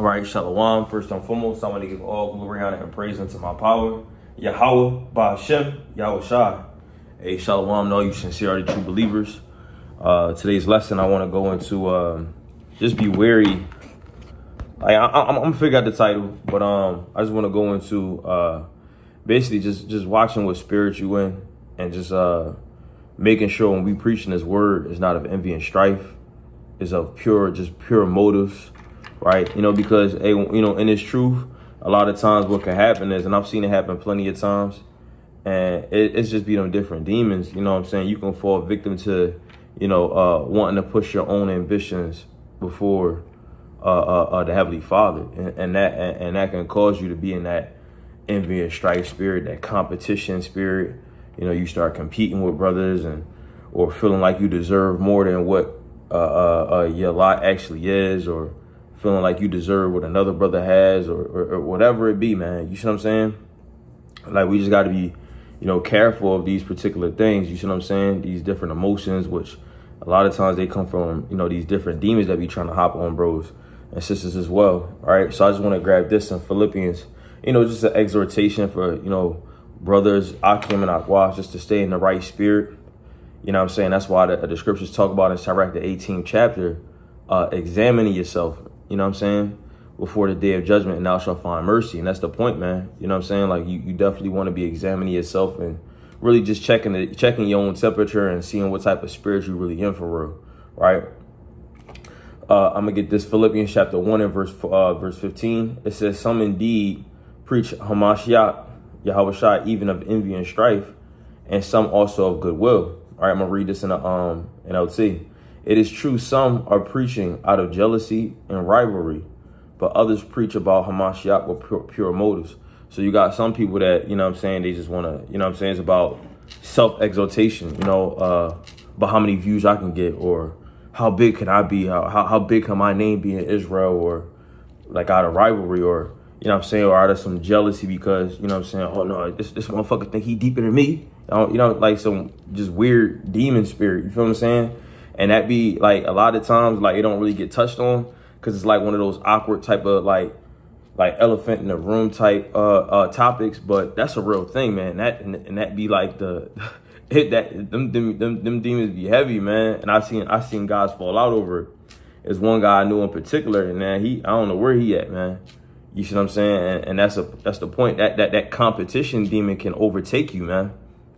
All right, Shalom. First and foremost, I want to give all glory, honor, and praise unto my power. Yahweh, Ba'Shem, Yahweh Shai. Hey, Shalom all you sincerely true believers. Uh, today's lesson, I want to go into uh, just be wary. Like, I, am gonna figure out the title, but um, I just want to go into uh, basically just just watching what spirit you in, and just uh, making sure when we preaching this word is not of envy and strife, is of pure, just pure motives right? You know, because, hey, you know, in this truth, a lot of times what can happen is, and I've seen it happen plenty of times, and it, it's just be them different demons, you know what I'm saying? You can fall victim to, you know, uh, wanting to push your own ambitions before uh, uh, uh the Heavenly Father. And, and that and, and, that can cause you to be in that envy and strife spirit, that competition spirit. You know, you start competing with brothers and or feeling like you deserve more than what uh, uh, uh your lot actually is or feeling like you deserve what another brother has or, or, or whatever it be, man. You see what I'm saying? Like we just got to be, you know, careful of these particular things. You see what I'm saying? These different emotions, which a lot of times they come from, you know, these different demons that be trying to hop on bros and sisters as well. All right. So I just want to grab this in Philippians, you know, just an exhortation for, you know, brothers, Akim and Akwa, just to stay in the right spirit. You know what I'm saying? That's why the, the scriptures talk about in Sirach, the 18th chapter, uh, examining yourself you know what I'm saying? Before the day of judgment, and thou shalt find mercy. And that's the point, man. You know what I'm saying? Like you, you definitely want to be examining yourself and really just checking the, checking your own temperature and seeing what type of spirit you really in for real, right? Uh, I'm gonna get this Philippians chapter one and verse uh, verse 15. It says, "Some indeed preach Hamashiach, Yahweh Shai, even of envy and strife, and some also of goodwill." All right, I'm gonna read this in a um in NLT. It is true some are preaching out of jealousy and rivalry, but others preach about Hamashiach with pure, pure motives. So you got some people that, you know I'm saying, they just want to, you know I'm saying, it's about self-exaltation, you know, uh, about how many views I can get or how big can I be? How, how, how big can my name be in Israel or like out of rivalry or, you know I'm saying, or out of some jealousy because, you know I'm saying, oh no, this, this motherfucker think he deeper than me. You know, like some just weird demon spirit. You feel what I'm saying? And that be like a lot of times like it don't really get touched on because it's like one of those awkward type of like like elephant in the room type uh uh topics. But that's a real thing man. That and, and that be like the hit that them, them them them demons be heavy man. And i've seen i've seen guys fall out over it. There's one guy i knew in particular and man he i don't know where he at man. You see what i'm saying? And, and that's a that's the point. That that that competition demon can overtake you man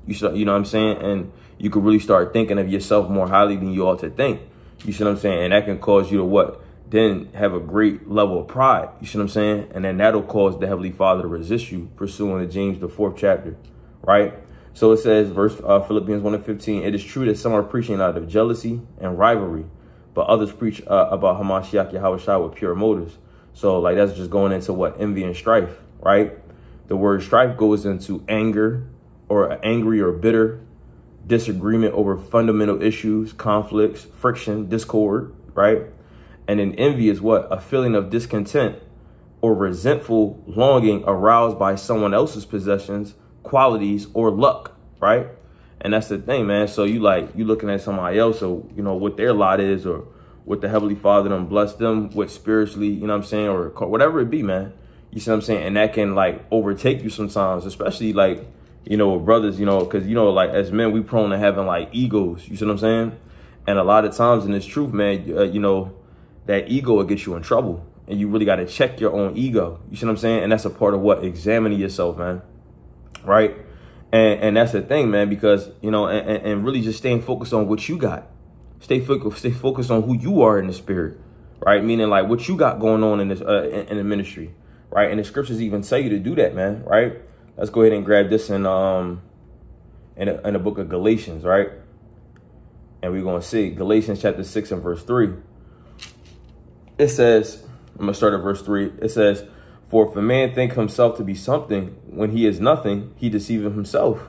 you should you know what i'm saying and you could really start thinking of yourself more highly than you ought to think. You see what I'm saying? And that can cause you to what? Then have a great level of pride. You see what I'm saying? And then that'll cause the Heavenly Father to resist you, pursuing the James, the fourth chapter, right? So it says, verse uh, Philippians 1 and 15, it is true that some are preaching out of jealousy and rivalry, but others preach uh, about Hamashiach Yahweh Shai with pure motives. So like that's just going into what? Envy and strife, right? The word strife goes into anger or angry or bitter disagreement over fundamental issues, conflicts, friction, discord, right? And then envy is what? A feeling of discontent or resentful longing aroused by someone else's possessions, qualities, or luck, right? And that's the thing, man. So you like, you looking at somebody else or, you know, what their lot is or what the Heavenly Father them bless them with spiritually, you know what I'm saying? Or whatever it be, man. You see what I'm saying? And that can like overtake you sometimes, especially like, you know, brothers, you know, because, you know, like as men, we prone to having like egos, you see what I'm saying? And a lot of times in this truth, man, uh, you know, that ego will get you in trouble. And you really got to check your own ego. You see what I'm saying? And that's a part of what? Examining yourself, man. Right? And and that's the thing, man, because, you know, and, and really just staying focused on what you got. Stay focused, stay focused on who you are in the spirit. Right? Meaning like what you got going on in this uh, in, in the ministry. Right? And the scriptures even say you to do that, man. Right? Let's go ahead and grab this in um in, a, in the book of Galatians, right? And we're going to see Galatians chapter 6 and verse 3. It says, I'm going to start at verse 3. It says, For if a man think himself to be something when he is nothing, he deceiveth himself,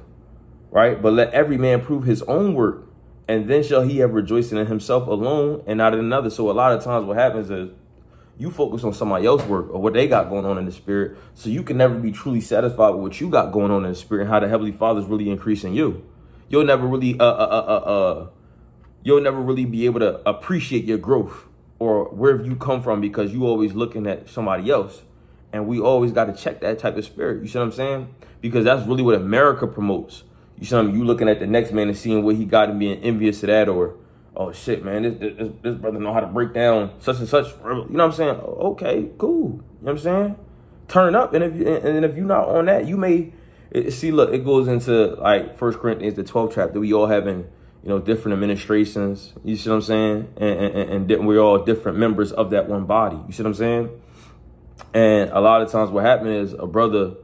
right? But let every man prove his own work, and then shall he have rejoicing in himself alone and not in another. So a lot of times what happens is you focus on somebody else's work or what they got going on in the spirit. So you can never be truly satisfied with what you got going on in the spirit and how the Heavenly Father's really increasing you. You'll never really, uh, uh, uh, uh, uh, you'll never really be able to appreciate your growth or, where you come from because you always looking at somebody else. And we always got to check that type of spirit. You see what I'm saying? Because that's really what America promotes. You see what I mean? You looking at the next man and seeing what he got and being envious of that or, oh shit, man, this, this, this brother know how to break down such and such. You know what I'm saying? Okay, cool. You know what I'm saying? Turn up. And if, you, and if you're not on that, you may, it, see, look, it goes into like First Corinthians, the 12th chapter. We all having, you know, different administrations. You see what I'm saying? And, and, and we're all different members of that one body. You see what I'm saying? And a lot of times what happens is a brother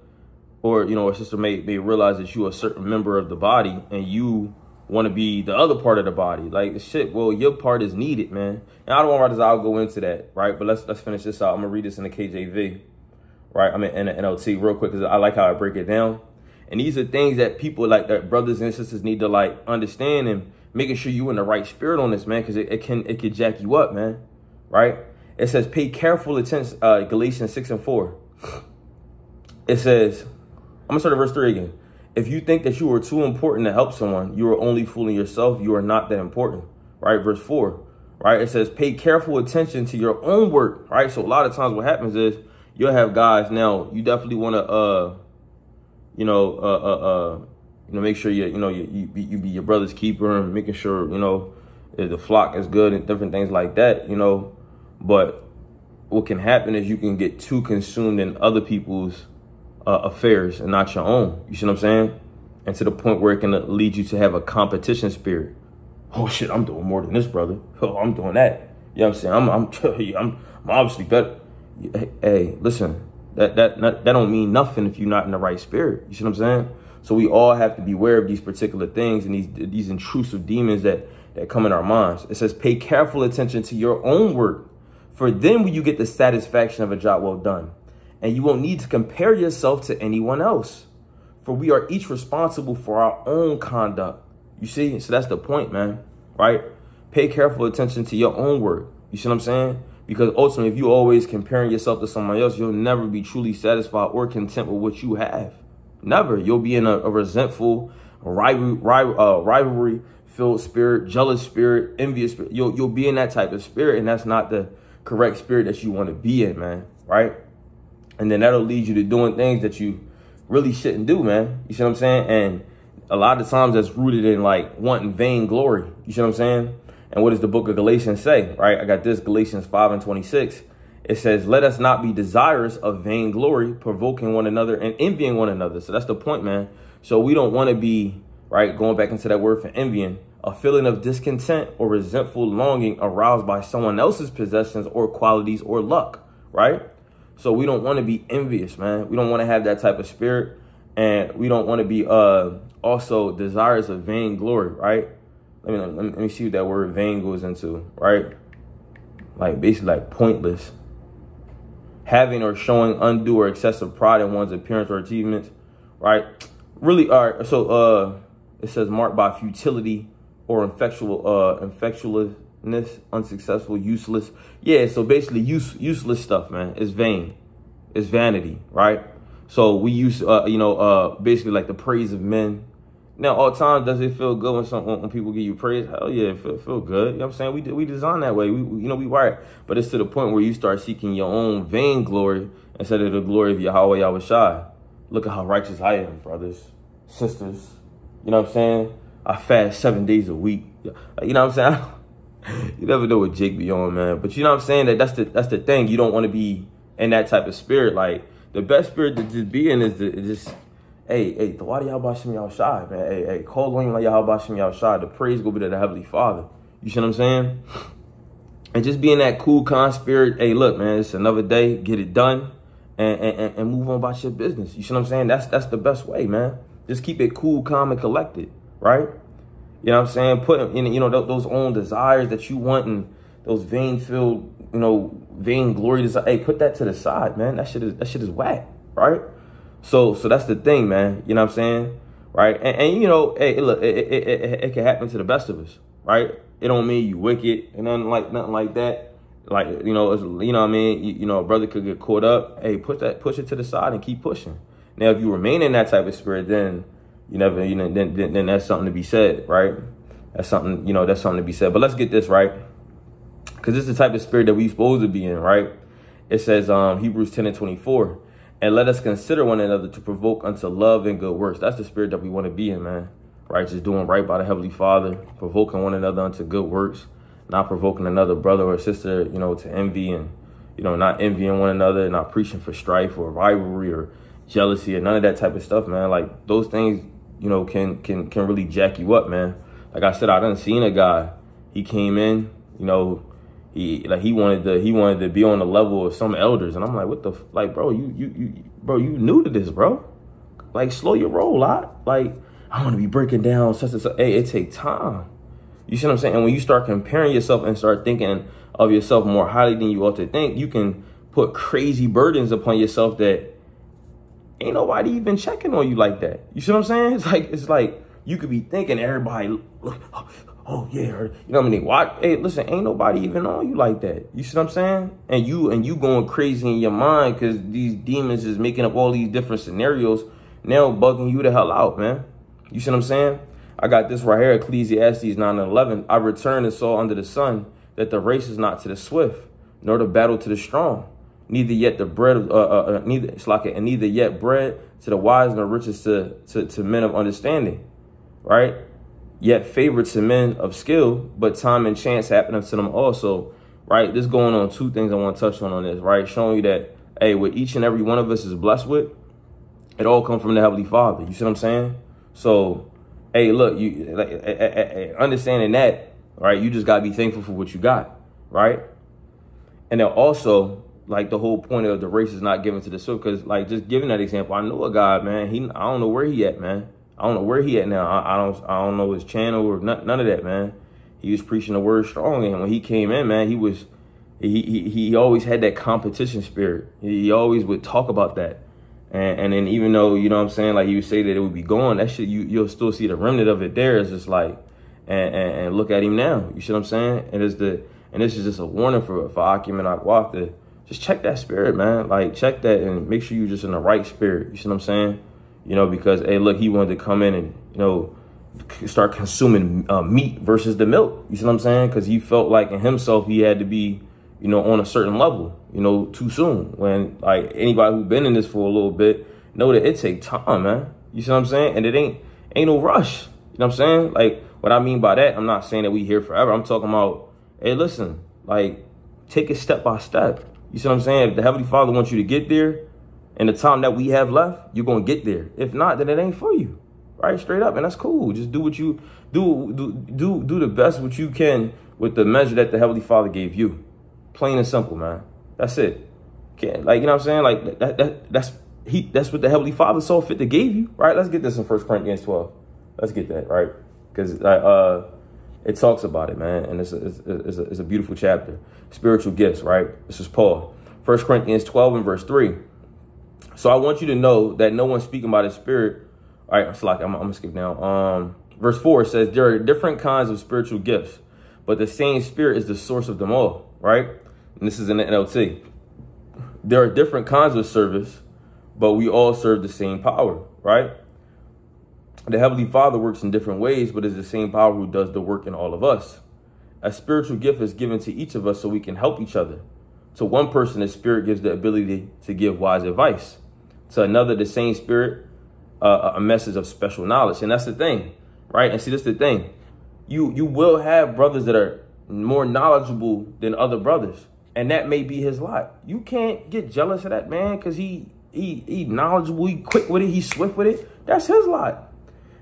or, you know, a sister may, may realize that you are a certain member of the body and you want to be the other part of the body. Like shit, well, your part is needed, man. And I don't want to write I'll go into that, right? But let's let's finish this out. I'm gonna read this in the KJV, right? I mean in the NLT real quick because I like how I break it down. And these are things that people like that brothers and sisters need to like understand and making sure you're in the right spirit on this, man, because it, it can it can jack you up, man. Right? It says, pay careful attention, uh, Galatians 6 and 4. It says, I'm gonna start at verse 3 again. If you think that you are too important to help someone, you are only fooling yourself. You are not that important. Right? Verse 4. Right? It says, pay careful attention to your own work. Right? So a lot of times what happens is you'll have guys now, you definitely want to uh you know, uh uh uh you know, make sure you you know you you be, you be your brother's keeper and making sure, you know, the flock is good and different things like that, you know. But what can happen is you can get too consumed in other people's uh, affairs and not your own. You see what I'm saying? And to the point where it can lead you to have a competition spirit. Oh shit, I'm doing more than this brother. Oh, I'm doing that. You know what I'm saying? I'm I'm I'm, I'm obviously better. Hey, listen, that that that don't mean nothing if you're not in the right spirit. You see what I'm saying? So we all have to be aware of these particular things and these these intrusive demons that that come in our minds. It says, pay careful attention to your own work for then will you get the satisfaction of a job well done. And you won't need to compare yourself to anyone else. For we are each responsible for our own conduct. You see? So that's the point, man. Right? Pay careful attention to your own work. You see what I'm saying? Because ultimately, if you always comparing yourself to somebody else, you'll never be truly satisfied or content with what you have. Never. You'll be in a, a resentful, rivalry, uh, rivalry filled spirit, jealous spirit, envious spirit. You'll, you'll be in that type of spirit, and that's not the correct spirit that you want to be in, man. Right? And then that'll lead you to doing things that you really shouldn't do, man. You see what I'm saying? And a lot of times that's rooted in like wanting vain glory. You see what I'm saying? And what does the book of Galatians say? Right? I got this Galatians 5 and 26. It says, Let us not be desirous of vain glory, provoking one another and envying one another. So that's the point, man. So we don't want to be, right, going back into that word for envying, a feeling of discontent or resentful longing aroused by someone else's possessions or qualities or luck, right? So we don't want to be envious, man. We don't want to have that type of spirit. And we don't want to be uh also desirous of vain glory, right? Let me, let me, let me see what that word vain goes into, right? Like basically like pointless. Having or showing undue or excessive pride in one's appearance or achievements, right? Really, all right. So uh it says marked by futility, or infectual, uh, infectiousness, unsuccessful, useless. Yeah, so basically use, useless stuff, man. It's vain. It's vanity, right? So we use, uh, you know, uh, basically like the praise of men. Now, all times, does it feel good when some when people give you praise? Hell yeah, it feel, feel good. You know what I'm saying? We we design that way. We, you know we wire, but it's to the point where you start seeking your own vain glory instead of the glory of Yahweh Yahweh Shai. Look at how righteous I am, brothers, sisters. You know what I'm saying? I fast seven days a week. You know what I'm saying? you never know what Jake be on, man. But you know what I'm saying? That that's the that's the thing. You don't want to be in that type of spirit. Like the best spirit to just be in is just hey, hey, the why Yahweh Ba'Shem Yahweh Shai, man. Hey, hey, call on like Yahweh Ba'Shem Yahweh Shai. The praise go be to the Heavenly Father. You see what I'm saying? And just being that cool, calm spirit. Hey, look, man, it's another day. Get it done. And, and, and move on about your business. You see what I'm saying? That's that's the best way, man. Just keep it cool, calm, and collected right? You know what I'm saying? Put in, you know, those own desires that you want and those vain filled, you know, vain glory desire. Hey, put that to the side, man. That shit is, that shit is whack, right? So, so that's the thing, man. You know what I'm saying? Right. And, and you know, hey, look, it, it, it, it, can happen to the best of us, right? It don't mean you wicked and nothing like, nothing like that. Like, you know, you know what I mean? You, you know, a brother could get caught up. Hey, put that, push it to the side and keep pushing. Now, if you remain in that type of spirit, then you never, you know, then, then, then that's something to be said, right? That's something, you know, that's something to be said. But let's get this right. Because it's the type of spirit that we're supposed to be in, right? It says um Hebrews 10 and 24. And let us consider one another to provoke unto love and good works. That's the spirit that we want to be in, man. Right? Just doing right by the Heavenly Father, provoking one another unto good works, not provoking another brother or sister, you know, to envy and, you know, not envying one another, not preaching for strife or rivalry or jealousy or none of that type of stuff, man. Like those things, you know, can can can really jack you up, man. Like I said, I done seen a guy. He came in, you know, he like he wanted to he wanted to be on the level of some elders, and I'm like, what the like, bro? You you you, bro, you new to this, bro? Like, slow your roll, lot. Like, I want to be breaking down such and such. Hey, it take time. You see what I'm saying? And when you start comparing yourself and start thinking of yourself more highly than you ought to think, you can put crazy burdens upon yourself that ain't nobody even checking on you like that. You see what I'm saying? It's like it's like you could be thinking everybody oh yeah, you know what I mean? Why? Hey, listen, ain't nobody even on you like that. You see what I'm saying? And you and you going crazy in your mind because these demons is making up all these different scenarios, now bugging you the hell out, man. You see what I'm saying? I got this right here, Ecclesiastes 9 and 11. I return and saw under the sun that the race is not to the swift, nor the battle to the strong, neither yet the bread of, uh, uh, uh neither and neither yet bread to the wise nor riches to, to, to men of understanding, right? yet favor to men of skill, but time and chance happen to them also, right? This going on two things I want to touch on on this, right? Showing you that, hey, what each and every one of us is blessed with, it all comes from the Heavenly Father. You see what I'm saying? So, hey, look, you like, eh, eh, eh, understanding that, right? You just gotta be thankful for what you got, right? And then also, like the whole point of the race is not given to the swift, because like just giving that example, I know a guy, man. He, I don't know where he at, man I don't know where he at now. I, I don't I don't know his channel or none, none of that, man. He was preaching the word strong, and when he came in, man, he was he he, he always had that competition spirit. He always would talk about that. And, and then even though, you know what I'm saying, like he would say that it would be gone, that shit, you, you'll still see the remnant of it there. It's just like, and, and, and look at him now. You see what I'm saying? And it's the, and this is just a warning for, for Akim and Akwaf to just check that spirit, man. Like check that and make sure you're just in the right spirit. You see what I'm saying? you know, because, hey, look, he wanted to come in and, you know, start consuming uh, meat versus the milk. You see what I'm saying? Because he felt like in himself he had to be, you know, on a certain level, you know, too soon. When, like, anybody who's been in this for a little bit know that it take time, man. You see what I'm saying? And it ain't, ain't no rush. You know what I'm saying? Like, what I mean by that, I'm not saying that we here forever. I'm talking about, hey, listen, like, take it step by step. You see what I'm saying? If the Heavenly Father wants you to get there, in the time that we have left, you're gonna get there. If not, then it ain't for you. Right? Straight up. And that's cool. Just do what you do, do, do, do the best what you can with the measure that the Heavenly Father gave you. Plain and simple, man. That's it. Can't, like, you know what I'm saying? Like that, that that's he that's what the Heavenly Father saw fit to give you. Right? Let's get this in First Corinthians 12. Let's get that, right? Because uh it talks about it, man. And it's a, it's, it's, a, it's a beautiful chapter. Spiritual gifts, right? This is Paul. First Corinthians 12 and verse 3. So I want you to know that no one's speaking by the Spirit. All right, like I'm, I'm gonna skip now. Um, verse four says there are different kinds of spiritual gifts, but the same Spirit is the source of them all. Right, and this is in the NLT. There are different kinds of service, but we all serve the same power. Right. The Heavenly Father works in different ways, but is the same power who does the work in all of us. A spiritual gift is given to each of us so we can help each other. To one person, the Spirit gives the ability to give wise advice. To another the same spirit uh, a message of special knowledge. And that's the thing right? And see this the thing. You you will have brothers that are more knowledgeable than other brothers and that may be his lot. You can't get jealous of that man because he he he knowledgeable he quick with it he's swift with it. That's his lot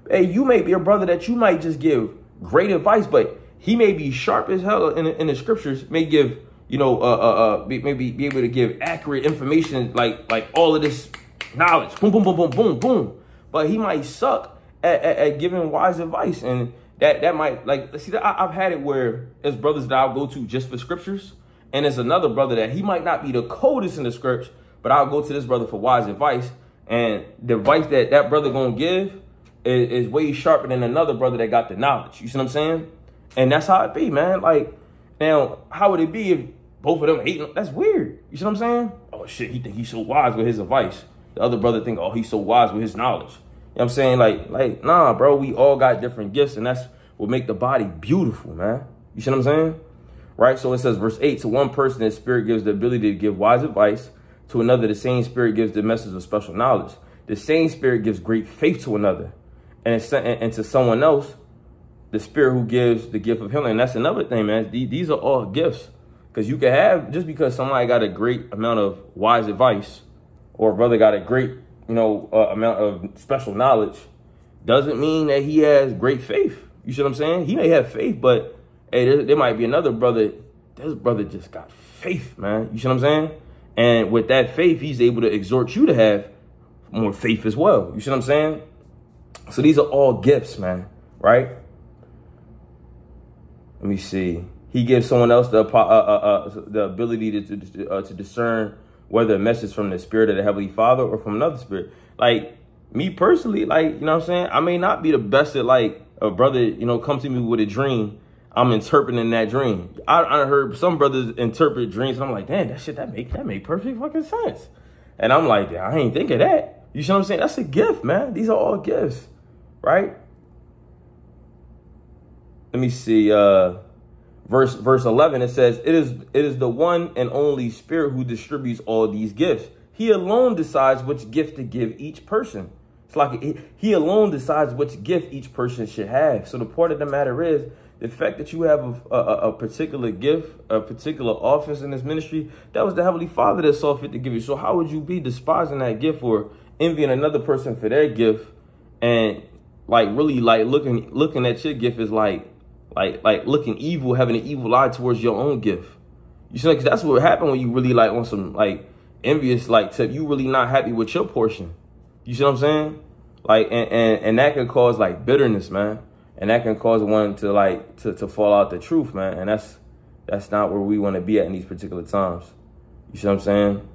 hey you may be a brother that you might just give great advice but he may be sharp as hell in, in the scriptures may give you know uh uh, uh maybe be able to give accurate information like like all of this knowledge. Boom, boom, boom, boom, boom, boom. But he might suck at, at, at giving wise advice. And that that might, like, see, I, I've had it where there's brothers that I'll go to just for scriptures. And there's another brother that he might not be the coldest in the scripts, but I'll go to this brother for wise advice. And the advice that that brother gonna give is, is way sharper than another brother that got the knowledge. You see what I'm saying? And that's how it be, man. Like, now, how would it be if both of them hating? That's weird. You see what I'm saying? Oh shit, he think he's so wise with his advice. The other brother think, oh, he's so wise with his knowledge. You know what I'm saying? Like, like, nah, bro, we all got different gifts, and that's what make the body beautiful, man. You see what I'm saying? right? So it says, verse 8, to one person, the spirit gives the ability to give wise advice. To another, the same spirit gives the message of special knowledge. The same spirit gives great faith to another. And, it's, and to someone else, the spirit who gives the gift of healing. And that's another thing, man. These are all gifts. Because you can have, just because somebody got a great amount of wise advice, or a brother got a great, you know, uh, amount of special knowledge, doesn't mean that he has great faith. You see what I'm saying? He may have faith, but hey, there, there might be another brother. This brother just got faith, man. You see what I'm saying? And with that faith, he's able to exhort you to have more faith as well. You see what I'm saying? So these are all gifts, man, right? Let me see. He gives someone else the uh, uh, uh, the ability to to, uh, to discern whether a message from the spirit of the heavenly Father or from another spirit. Like me personally, like you know what I'm saying. I may not be the best at like a brother, you know, come to me with a dream. I'm interpreting that dream. I, I heard some brothers interpret dreams, and I'm like, damn, that shit that make that make perfect fucking sense. And I'm like, I ain't think of that. You see what I'm saying? That's a gift, man. These are all gifts, right? Let me see. Uh, verse verse 11 it says it is it is the one and only spirit who distributes all these gifts he alone decides which gift to give each person it's like he alone decides which gift each person should have so the point of the matter is the fact that you have a, a, a particular gift a particular office in this ministry that was the heavenly father that saw fit to give you so how would you be despising that gift or envying another person for their gift and like really like looking looking at your gift is like like like looking evil, having an evil eye towards your own gift. You see, like that's what happened when you really like on some like envious, like to you really not happy with your portion. You see what I'm saying? Like and and, and that can cause like bitterness, man. And that can cause one to like to, to fall out the truth, man. And that's that's not where we want to be at in these particular times. You see what I'm saying?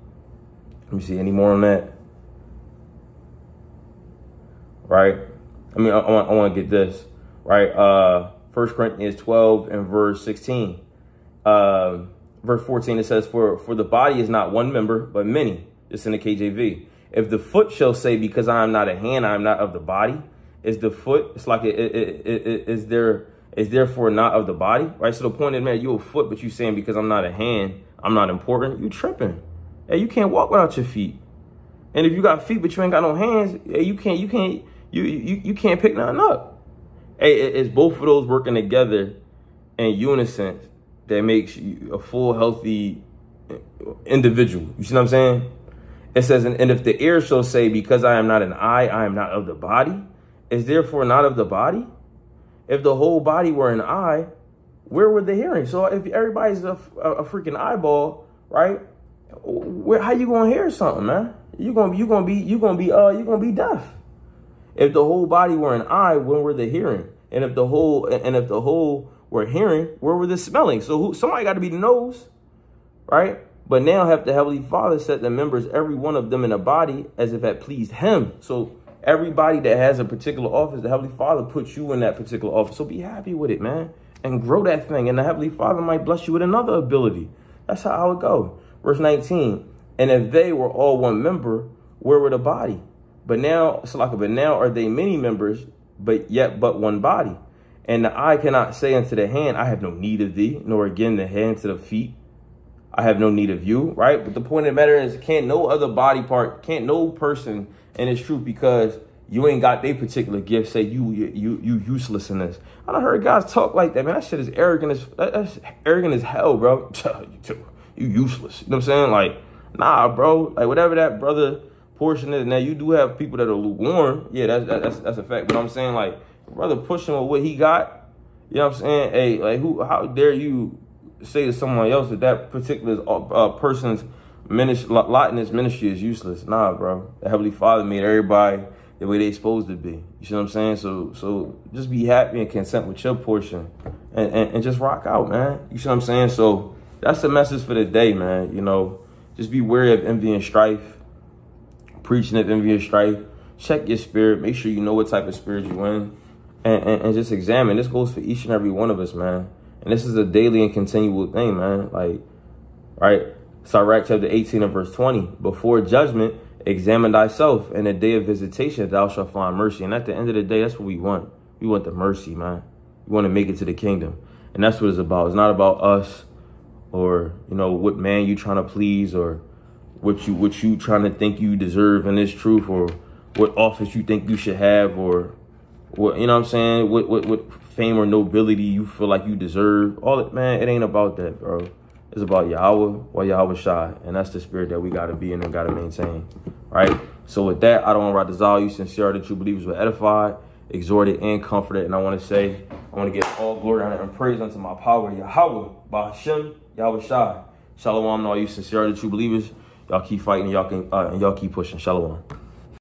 Let me see any more on that. Right? I mean, I, want I want to get this right. Uh 1 Corinthians 12 and verse 16. Uh, verse 14, it says, for, for the body is not one member, but many. It's in the KJV. If the foot shall say, because I am not a hand, I am not of the body, is the foot, it's like, it, it, it, it is there, is therefore not of the body, right? So the point is, man, you a foot, but you saying because I'm not a hand, I'm not important, you tripping. Hey, you can't walk without your feet. And if you got feet, but you ain't got no hands, hey, you can't, you can't, you, you, you can't pick nothing up hey, it's both of those working together in unison that makes you a full, healthy individual. You see what I'm saying? It says, and, if the ear shall say, because I am not an eye, I am not of the body, is therefore not of the body? If the whole body were an eye, where were the hearing? So if everybody's a, a, a freaking eyeball, right? Where how you gonna hear something, man? You gonna you gonna be you gonna be uh you gonna be deaf. If the whole body were an eye, when were the hearing? And if the whole and if the whole were hearing, where were the smelling? So who, somebody got to be the nose, right? But now have the Heavenly Father set the members, every one of them in a body, as if it pleased him. So everybody that has a particular office, the Heavenly Father puts you in that particular office. So be happy with it, man. And grow that thing. And the Heavenly Father might bless you with another ability. That's how I would go. Verse 19. And if they were all one member, where were the body? But now, Salaka, but now are they many members, but yet but one body. And the eye cannot say unto the hand, I have no need of thee, nor again the hand to the feet, I have no need of you, right? But the point of the matter is, can't no other body part, can't no person, and it's true because you ain't got their particular gift, say you you you useless in this. I don't heard guys talk like that, man. That shit is arrogant as that's arrogant as hell, bro. you useless. You know what I'm saying? Like, nah, bro. Like whatever that brother portion is. Now you do have people that are lukewarm. Yeah, that's that's that's a fact. But I'm saying like, brother, pushing with what he got. You know what I'm saying? Hey, like who? How dare you say to someone else that that particular uh, person's ministry, lot in his ministry is useless? Nah, bro. The Heavenly Father made everybody the way they supposed to be. You see what I'm saying? So so just be happy and content with your portion and, and, and, just rock out, man. You see what I'm saying? So that's the message for the day, man. You know, just be wary of envy and strife preaching at envy and strife. Check your spirit. Make sure you know what type of spirit you're in. And, and, and just examine. This goes for each and every one of us, man. And this is a daily and continual thing, man. Like, right? Sirach chapter 18 and verse 20. Before judgment, examine thyself. In the day of visitation, thou shalt find mercy. And at the end of the day, that's what we want. We want the mercy, man. We want to make it to the kingdom. And that's what it's about. It's not about us. or you know what man you trying to please or what you what you trying to think you deserve in this truth or what office you think you should have or what you know what I'm saying? What what what fame or nobility you feel like you deserve? All it man it ain't about that bro. It's about Yahweh while Yahweh Shai and that's the spirit that we got to be in and got to maintain right? So with that I don't want to dissolve you sincere the true believers were edified exhorted and comforted and I want to say I want to give all glory honor and praise unto my power Yahweh Bahashem Yahweh Shai. Shalom to all you sincere the true believers y'all keep fighting y'all can uh, y'all keep pushing. Shalom